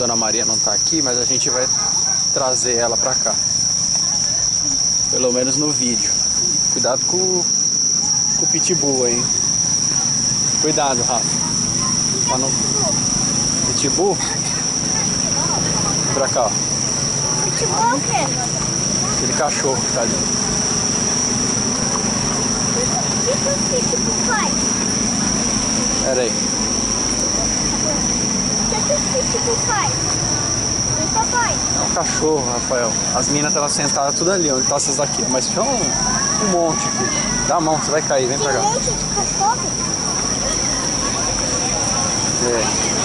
Dona Maria não tá aqui, mas a gente vai trazer ela pra cá. Pelo menos no vídeo. Cuidado com, o- com o pitbull aí. hein? Cuidado, Rafa. Pra não... Pitbull? Pra cá, ó. Futebol o quê? Aquele cachorro que tá ali. O que o pitbull faz? Pera aí. O que que o pitbull faz? Oi, papai. É um cachorro, Rafael. As minas estavam sentadas tudo ali, onde tá essas daqui. Mas tinha um, um monte aqui. Dá a mão, você vai cair, vem pra Tem cá. um monte de cachorro. É.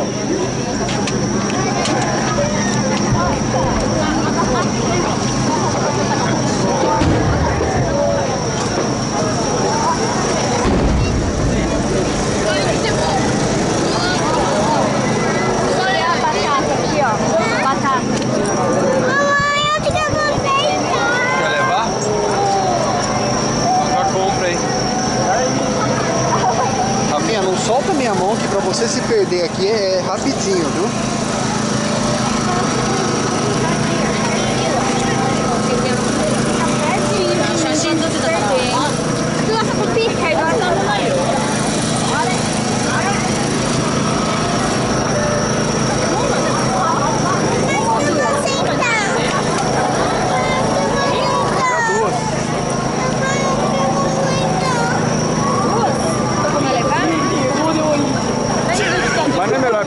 Olha a batata aqui, ó. Batata. Mamãe, eu te levantei, tá? Quer levar? Já compra aí. Rafinha, não solta minha mão que pra você se perder aqui é rapidinho, viu?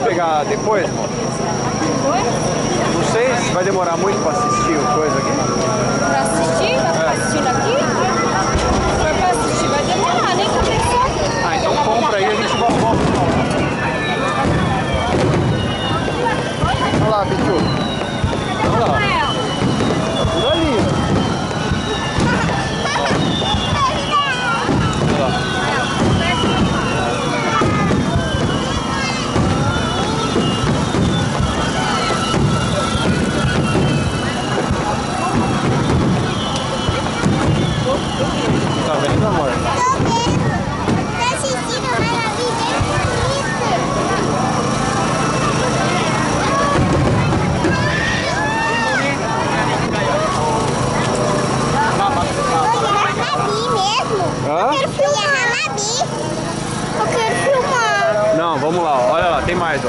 Pegar depois, amor? Não sei se vai demorar muito pra assistir o coisa aqui. Pra assistir? Hã? Eu quero filmar. Eu quero filmar. Não, vamos lá. Olha lá, tem mais, ó.